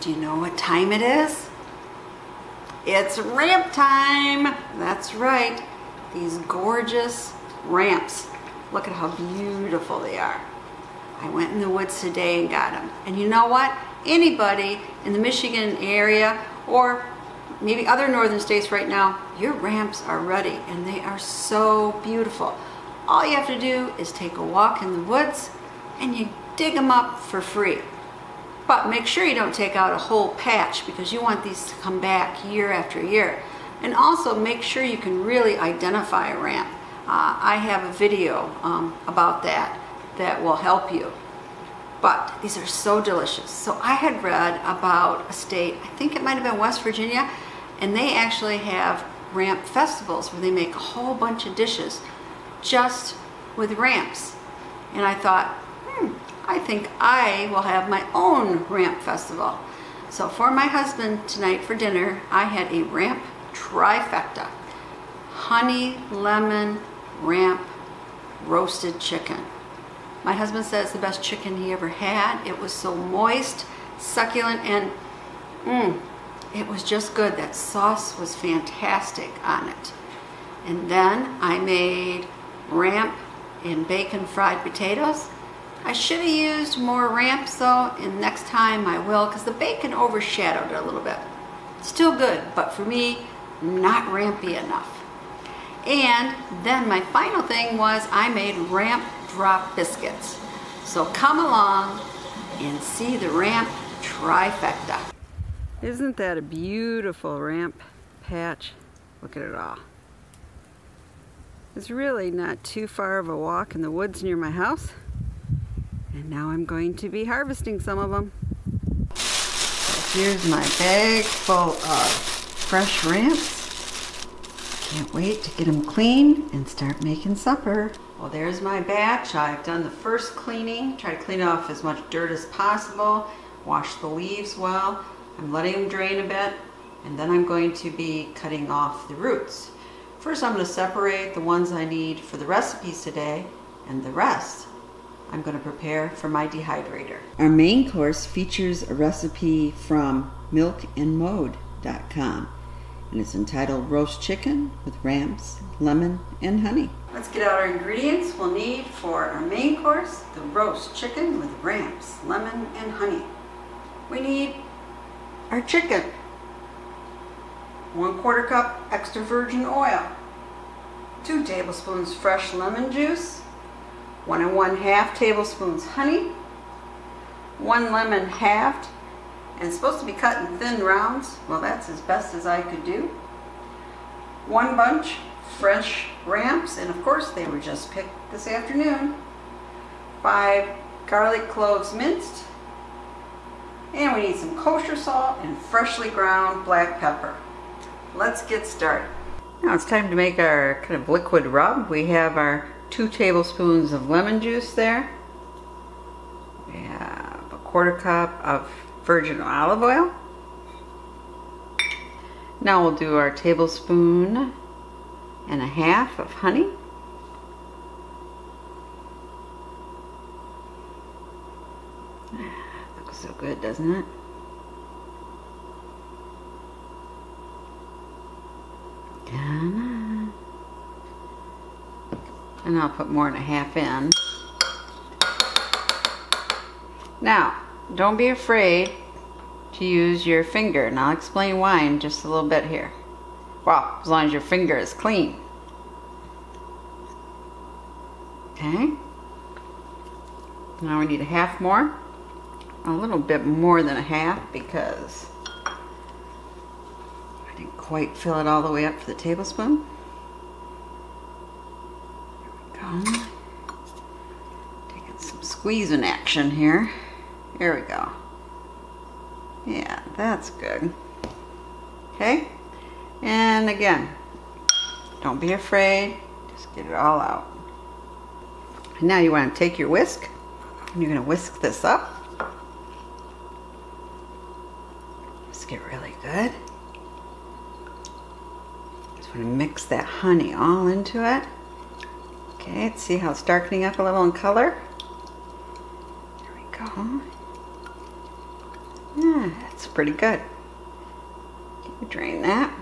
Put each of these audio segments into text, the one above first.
Do you know what time it is? It's ramp time. That's right. These gorgeous ramps. Look at how beautiful they are. I went in the woods today and got them. And you know what? Anybody in the Michigan area or maybe other northern states right now, your ramps are ready and they are so beautiful. All you have to do is take a walk in the woods and you dig them up for free. But make sure you don't take out a whole patch because you want these to come back year after year. And also make sure you can really identify a ramp. Uh, I have a video um, about that that will help you. But these are so delicious. So I had read about a state, I think it might have been West Virginia, and they actually have ramp festivals where they make a whole bunch of dishes just with ramps. And I thought, I think I will have my own ramp festival. So for my husband tonight for dinner, I had a ramp trifecta. Honey, lemon, ramp, roasted chicken. My husband said it's the best chicken he ever had. It was so moist, succulent, and mmm, it was just good. That sauce was fantastic on it. And then I made ramp and bacon fried potatoes. I should have used more ramps though, and next time I will, because the bacon overshadowed it a little bit. Still good, but for me, not rampy enough. And then my final thing was I made ramp drop biscuits. So come along and see the ramp trifecta. Isn't that a beautiful ramp patch? Look at it all. It's really not too far of a walk in the woods near my house. And now I'm going to be harvesting some of them. Here's my bag full of fresh ramps. Can't wait to get them clean and start making supper. Well, there's my batch. I've done the first cleaning. Try to clean off as much dirt as possible. Wash the leaves well. I'm letting them drain a bit. And then I'm going to be cutting off the roots. First, I'm going to separate the ones I need for the recipes today. And the rest, I'm going to prepare for my dehydrator. Our main course features a recipe from milkandmode.com and it's entitled Roast Chicken with Ramps, Lemon, and Honey. Let's get out our ingredients we'll need for our main course, the roast chicken with ramps, lemon, and honey. We need our chicken, one quarter cup extra virgin oil, two tablespoons fresh lemon juice, one and one half tablespoons honey, one lemon halved and it's supposed to be cut in thin rounds. Well, that's as best as I could do. One bunch fresh ramps, and of course they were just picked this afternoon. Five garlic cloves minced. And we need some kosher salt and freshly ground black pepper. Let's get started. Now it's time to make our kind of liquid rub. We have our two tablespoons of lemon juice there. We have a quarter cup of virgin olive oil. Now we'll do our tablespoon and a half of honey. Ah, looks so good, doesn't it? And I'll put more than a half in. Now, don't be afraid to use your finger, and I'll explain why in just a little bit here. Well, as long as your finger is clean. Okay. Now we need a half more. A little bit more than a half because I didn't quite fill it all the way up for the tablespoon. There we go. Taking some squeezing action here. There we go. Yeah, that's good. Okay? And again, don't be afraid. Just get it all out. And now you want to take your whisk and you're going to whisk this up. Whisk it really good. Just want to mix that honey all into it. Okay, let's see how it's darkening up a little in color? Go. Yeah, That's pretty good. Drain that.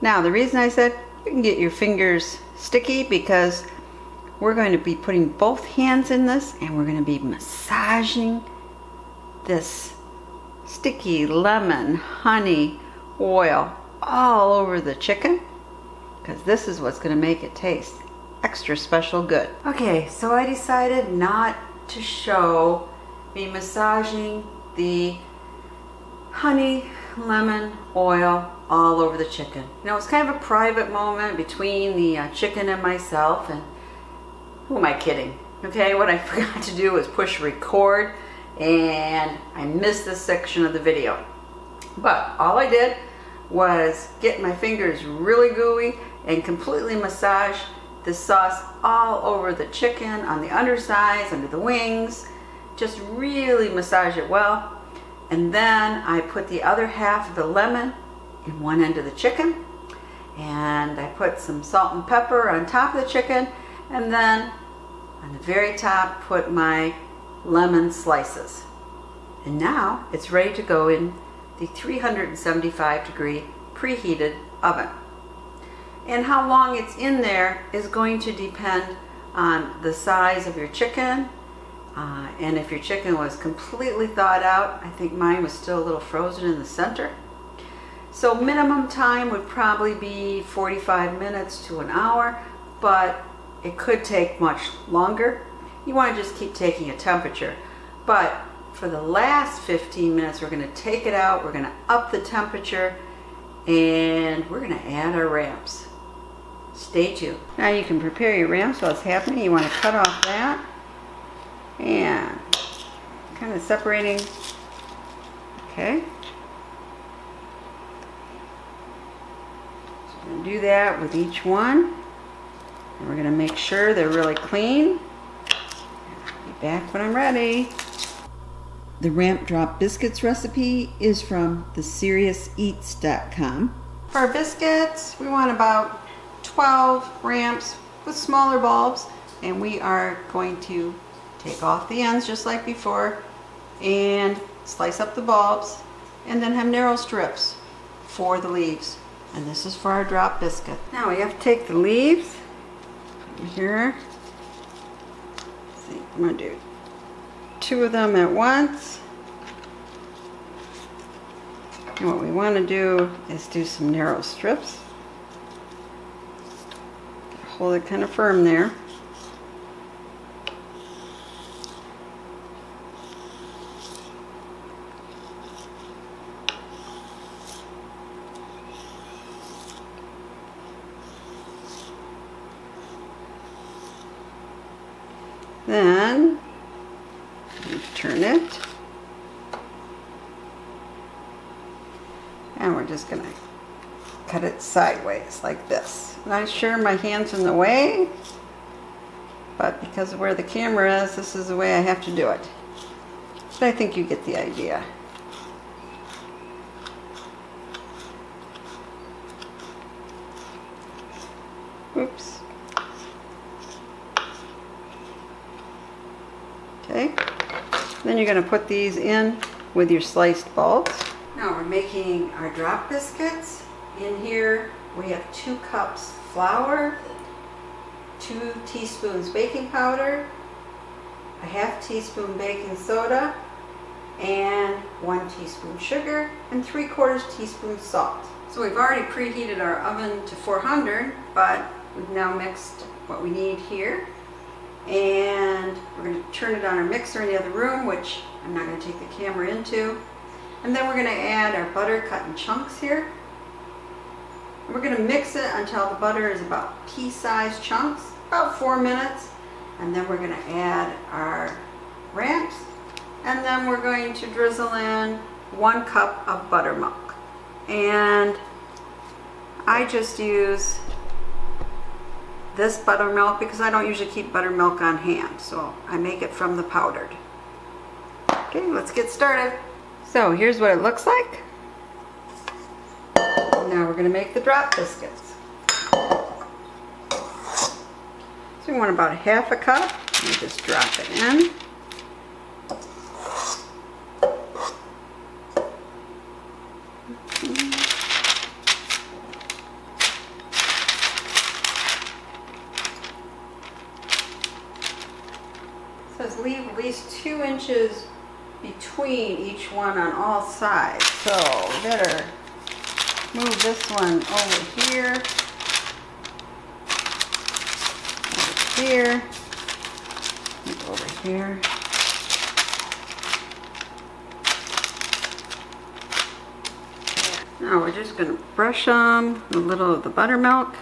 Now, the reason I said you can get your fingers sticky because we're going to be putting both hands in this and we're going to be massaging this sticky lemon, honey, oil all over the chicken because this is what's going to make it taste extra special good. Okay, so I decided not to show me massaging the honey lemon oil all over the chicken. You know, it's kind of a private moment between the uh, chicken and myself and who am I kidding? Okay, what I forgot to do was push record and I missed this section of the video. But all I did was get my fingers really gooey and completely massage the sauce all over the chicken, on the undersides, under the wings. Just really massage it well. And then I put the other half of the lemon in one end of the chicken. And I put some salt and pepper on top of the chicken. And then on the very top, put my lemon slices. And now it's ready to go in the 375 degree preheated oven. And how long it's in there is going to depend on the size of your chicken. Uh, and if your chicken was completely thawed out, I think mine was still a little frozen in the center. So minimum time would probably be 45 minutes to an hour, but it could take much longer. You want to just keep taking a temperature. But for the last 15 minutes, we're going to take it out, we're going to up the temperature, and we're going to add our ramps. Stay tuned. Now you can prepare your ramps while it's happening. You want to cut off that and kind of separating. Okay. So we're going to do that with each one. And we're going to make sure they're really clean. I'll be back when I'm ready. The Ramp Drop Biscuits recipe is from theseriousEats.com. For our biscuits, we want about 12 ramps with smaller bulbs and we are going to take off the ends just like before and slice up the bulbs and then have narrow strips for the leaves and this is for our drop biscuit. Now we have to take the leaves here. See, I'm going to do two of them at once. And what we want to do is do some narrow strips hold it kind of firm there. Then turn it. And we're just going to cut it sideways like this. Not sure my hand's in the way, but because of where the camera is, this is the way I have to do it. But I think you get the idea. Oops. Okay. Then you're going to put these in with your sliced bulbs. Now we're making our drop biscuits. In here we have two cups flour, two teaspoons baking powder, a half teaspoon baking soda, and one teaspoon sugar, and three quarters teaspoon salt. So we've already preheated our oven to 400, but we've now mixed what we need here. And we're going to turn it on our mixer in the other room, which I'm not going to take the camera into. And then we're going to add our butter cut in chunks here. We're going to mix it until the butter is about pea-sized chunks, about four minutes. And then we're going to add our ramps. And then we're going to drizzle in one cup of buttermilk. And I just use this buttermilk because I don't usually keep buttermilk on hand. So I make it from the powdered. Okay, let's get started. So here's what it looks like. Now we're going to make the drop biscuits. So we want about a half a cup. Just drop it in. Says leave at least two inches between each one on all sides. So better move this one over here, over here, over here. Now we're just going to brush them a little of the buttermilk.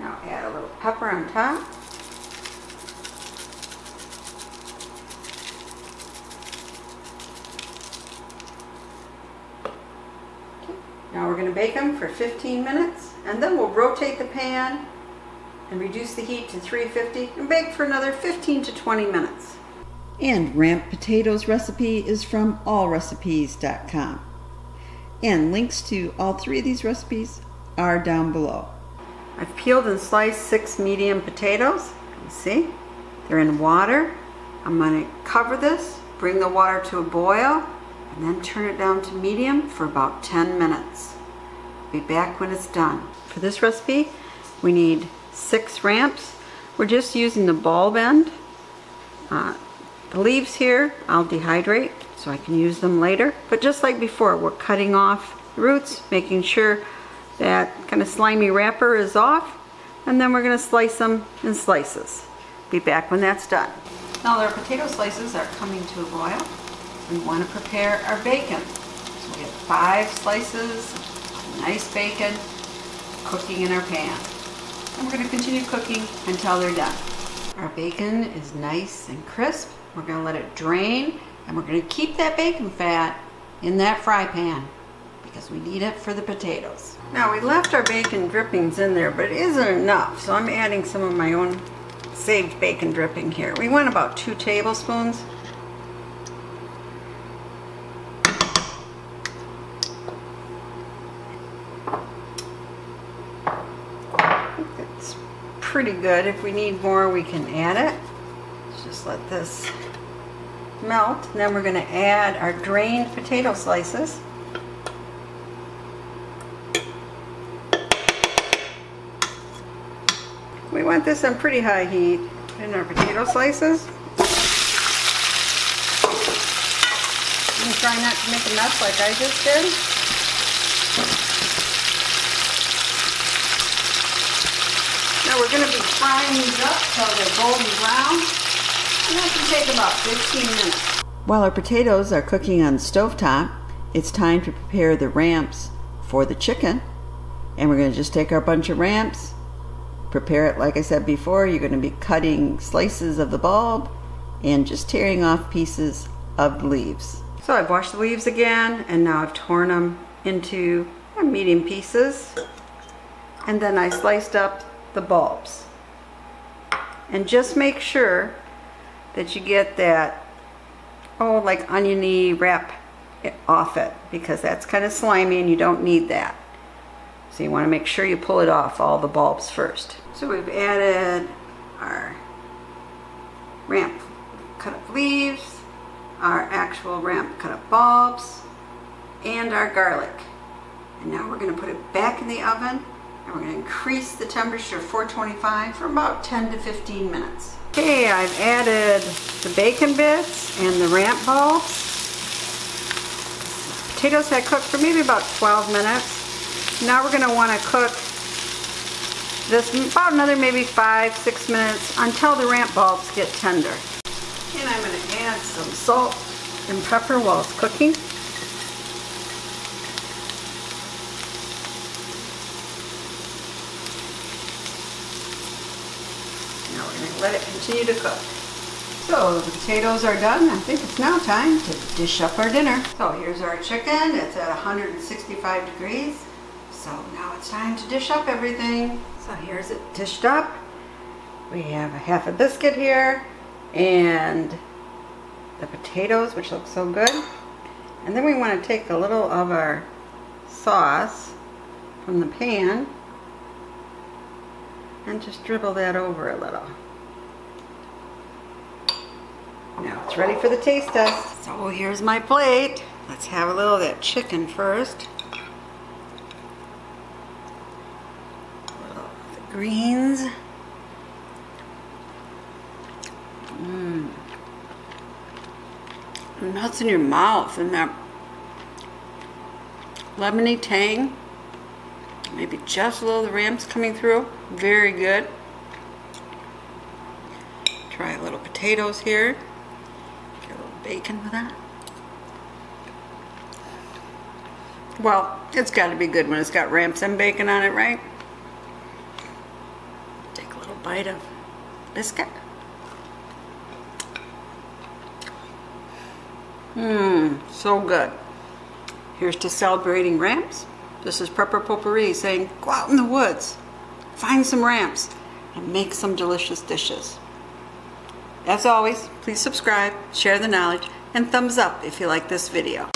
Now add a little pepper on top. Now we're going to bake them for 15 minutes and then we'll rotate the pan and reduce the heat to 350 and bake for another 15 to 20 minutes. And ramp potatoes recipe is from allrecipes.com. And links to all three of these recipes are down below. I've peeled and sliced six medium potatoes. See? They're in water. I'm going to cover this, bring the water to a boil, and then turn it down to medium for about 10 minutes. Be back when it's done. For this recipe, we need six ramps. We're just using the bulb end. Uh, the leaves here, I'll dehydrate so I can use them later. But just like before, we're cutting off roots, making sure that kind of slimy wrapper is off, and then we're gonna slice them in slices. Be back when that's done. Now our potato slices are coming to a boil. We want to prepare our bacon. So we have five slices of nice bacon cooking in our pan. And we're going to continue cooking until they're done. Our bacon is nice and crisp. We're going to let it drain and we're going to keep that bacon fat in that fry pan because we need it for the potatoes. Now we left our bacon drippings in there, but it isn't enough. So I'm adding some of my own saved bacon dripping here. We want about two tablespoons. It's pretty good. If we need more, we can add it. Let's just let this melt. And then we're going to add our drained potato slices. This on pretty high heat in our potato slices. And try not to make a mess like I just did. Now we're going to be frying these up till they're golden brown. And that can take about 15 minutes. While our potatoes are cooking on the stovetop, it's time to prepare the ramps for the chicken. And we're going to just take our bunch of ramps, prepare it like I said before. You're going to be cutting slices of the bulb and just tearing off pieces of the leaves. So I've washed the leaves again and now I've torn them into uh, medium pieces. And then I sliced up the bulbs. And just make sure that you get that, oh, like oniony wrap eh, off it because that's kind of slimy and you don't need that. So you want to make sure you pull it off all the bulbs first. So we've added our ramp cut up leaves, our actual ramp cut up bulbs, and our garlic. And now we're going to put it back in the oven and we're going to increase the temperature to 425 for about 10 to 15 minutes. Okay, I've added the bacon bits and the ramp bulbs. Potatoes had cooked for maybe about 12 minutes. Now we're going to want to cook this about another maybe five, six minutes until the ramp bulbs get tender. And I'm going to add some salt and pepper while it's cooking. Now we're going to let it continue to cook. So the potatoes are done. I think it's now time to dish up our dinner. So here's our chicken. It's at 165 degrees. So now it's time to dish up everything. So here's it dished up. We have a half a biscuit here and the potatoes, which look so good. And then we want to take a little of our sauce from the pan and just dribble that over a little. Now it's ready for the taste test. So here's my plate. Let's have a little of that chicken first. Greens. Mmm. Nuts in your mouth and that lemony tang. Maybe just a little of the ramps coming through. Very good. Try a little potatoes here. Get a little bacon with that. Well, it's got to be good when it's got ramps and bacon on it, right? Bite of biscuit. Mmm, so good. Here's to celebrating ramps. This is Prepper Potpourri saying, go out in the woods, find some ramps, and make some delicious dishes. As always, please subscribe, share the knowledge, and thumbs up if you like this video.